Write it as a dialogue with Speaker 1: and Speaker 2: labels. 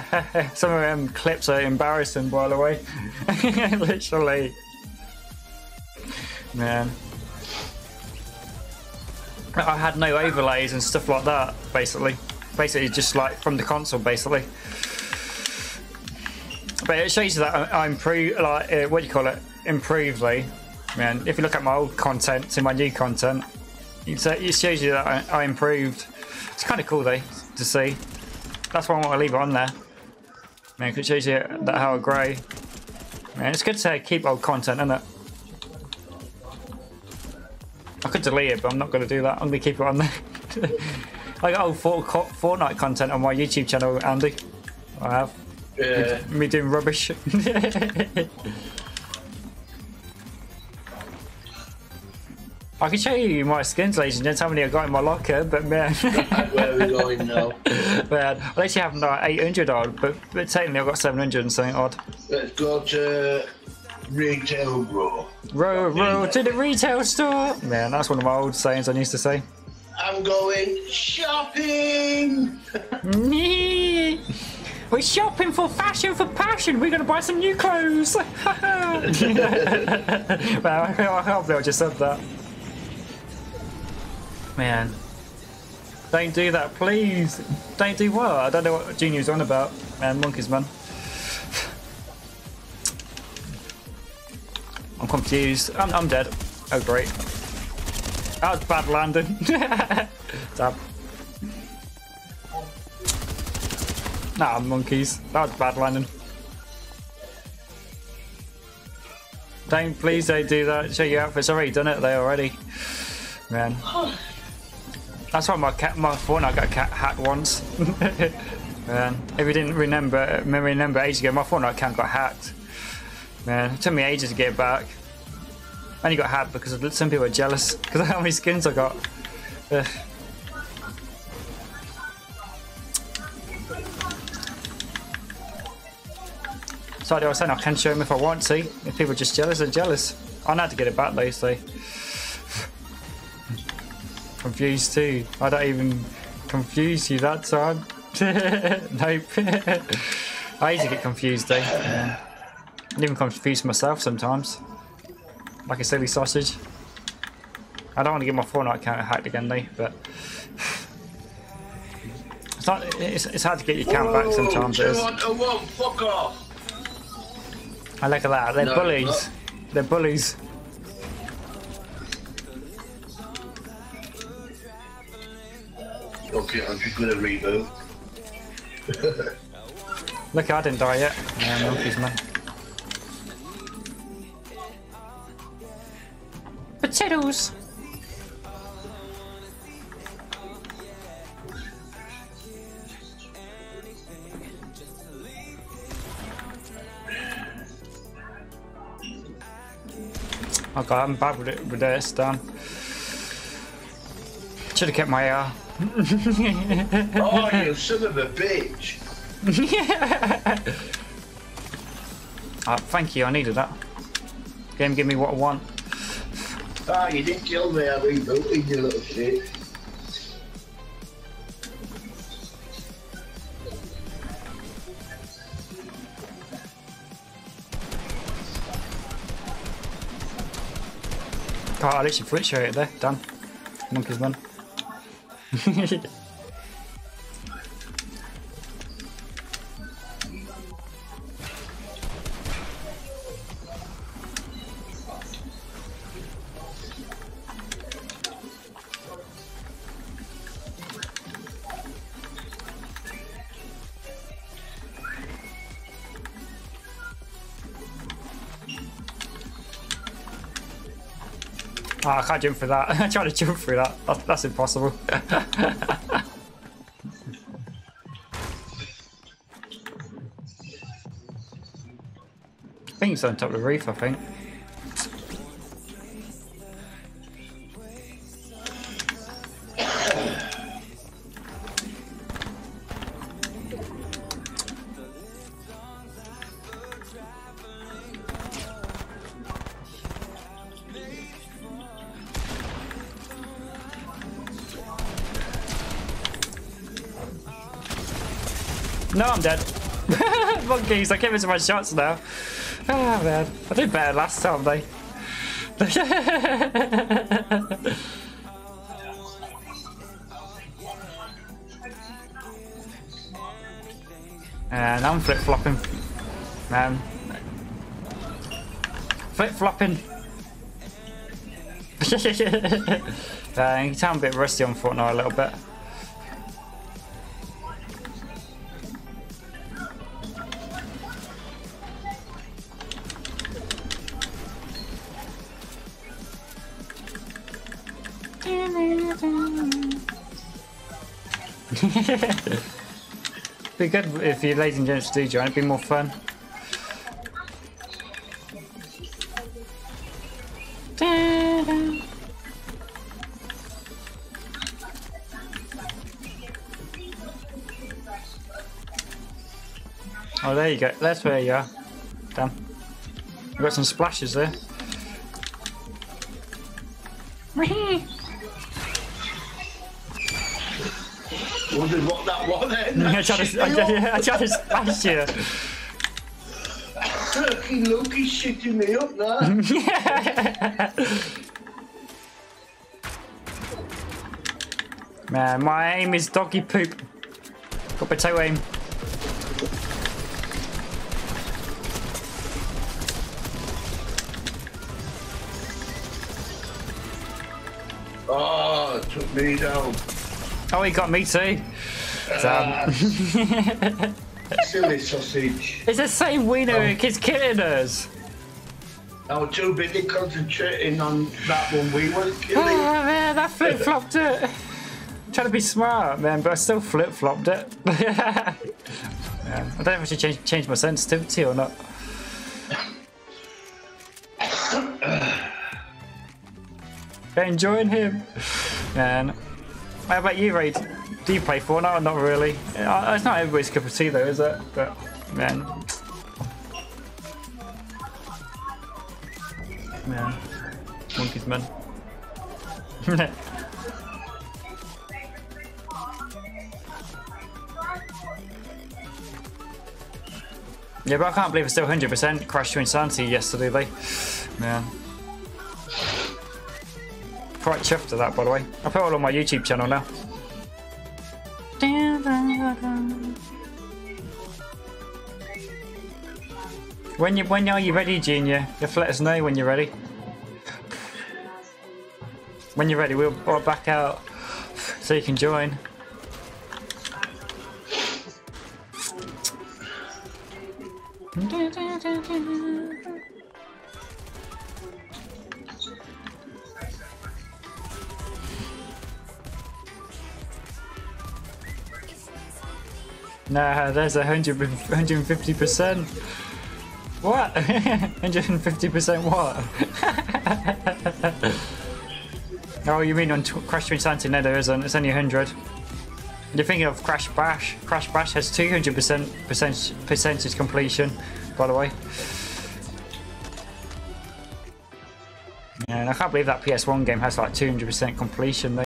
Speaker 1: Some of them clips are embarrassing, by the way. Literally. Man. I had no overlays and stuff like that, basically. Basically, just like from the console, basically. But it shows you that I, improve, like, uh, what do you call it? Improvely. Man, if you look at my old content to my new content, it shows you that I, I improved. It's kind of cool, though, to see. That's why I want to leave it on there. Man, it shows you that how I grow. Man, it's good to keep old content, isn't it? I could delete it, but I'm not going to do that. I'm going to keep it on there. I got old Fortnite content on my YouTube channel, Andy. I have.
Speaker 2: Yeah.
Speaker 1: Me, me doing rubbish. I can show you my skins, ladies and gents, how many I got in my locker, but man.
Speaker 2: Where are we going now?
Speaker 1: man, I actually have like 800 odd, but, but technically I've got 700 and something odd.
Speaker 2: Let's go to Retail Row.
Speaker 1: Row, row to the retail store. Man, that's one of my old sayings I used to say.
Speaker 2: I'm going shopping.
Speaker 1: We're shopping for fashion for passion. We're gonna buy some new clothes. well, I hope they just said that. Man, don't do that, please. Don't do what? I don't know what Junior's on about. Man, monkeys, man. I'm confused. I'm, I'm dead. Oh, great. That was bad landing. Damn. Nah, monkeys. That was bad landing. Don't, please don't do that. Show your outfit's already done it They already. Man. That's why my cat, my I got cat hacked once. Man, if you didn't remember, remember ages ago, my phone account got hacked. Man, it took me ages to get back. I only got hacked because some people are jealous because of how many skins I got. Ugh. So I was saying I can show them if I want to. If people are just jealous, they're jealous. I know how to get it back though, so. Confused too. I don't even confuse you that time. nope. I used to get confused though. Yeah. I even confuse myself sometimes. Like a silly sausage. I don't want to get my Fortnite account hacked again though, but it's not. It's, it's hard to get your account back sometimes. It is.
Speaker 2: Fuck off.
Speaker 1: I look at that. They're
Speaker 2: No,
Speaker 1: bullies. They're bullies.
Speaker 2: I'm just gonna.
Speaker 1: Look, I didn't die yet. Yeah, monkeys, man. Potatoes. Oh I'm bad with it with this, damn. Should have kept my uh
Speaker 2: oh, you son of a bitch.
Speaker 1: Ah, thank you, I needed that. Game give me what I want.
Speaker 2: Ah, you didn't kill me, I rebooted you little shit.
Speaker 1: God, I literally flick straight there. Done. Monkeys, man. 嗯哼哼 Oh, I can't jump through that. I tried to jump through that. That's, that's impossible. I think it's on top of the reef, I think. No, I'm dead. Monkeys, I give it my shots now. Ah man, I did better last time though. and I'm flip flopping, man. Flip flopping. uh, you I'm a bit rusty on Fortnite a little bit. be good if you ladies and gents do join, it'd be more fun. Oh, there you go. That's where you are. Damn. We've got some splashes there.
Speaker 2: Wondered what that was then.
Speaker 1: I tried to, I, I tried to splash you.
Speaker 2: Turkey Loki's shitting me up now.
Speaker 1: Man, my aim is doggy poop. Got potato aim.
Speaker 2: Oh, took me down.
Speaker 1: Oh, he got me too.
Speaker 2: Ah, silly sausage.
Speaker 1: It's the same wiener who keeps killing us.
Speaker 2: I was too busy concentrating on that one we were
Speaker 1: Oh
Speaker 2: killing.
Speaker 1: man, I flip flopped it. trying to be smart, man, but I still flip flopped it. yeah. I don't know if I should change, change my sensitivity or not. Enjoying him, man. How about you, Raid? Do you play Fortnite or not really? It's not everybody's cup of tea though, is it? But man, man, monkeys, man. Yeah, but I can't believe it's still 100% Crash Twinsanity yesterday, though. Man. Quite chuffed at that, by the way. I put it all on my YouTube channel now. When you when are you ready, Junior? You have to let us know when you're ready. When you're ready, we'll, back out so you can join. Nah, there's a hundred, 150%. What? 150% what? oh, you mean on t- Crash to Insanity? No, there isn't. It's only 100. You're thinking of Crash Bash. Crash Bash has 200% percentage completion, by the way. And I can't believe that PS1 game has like 200% completion. Though.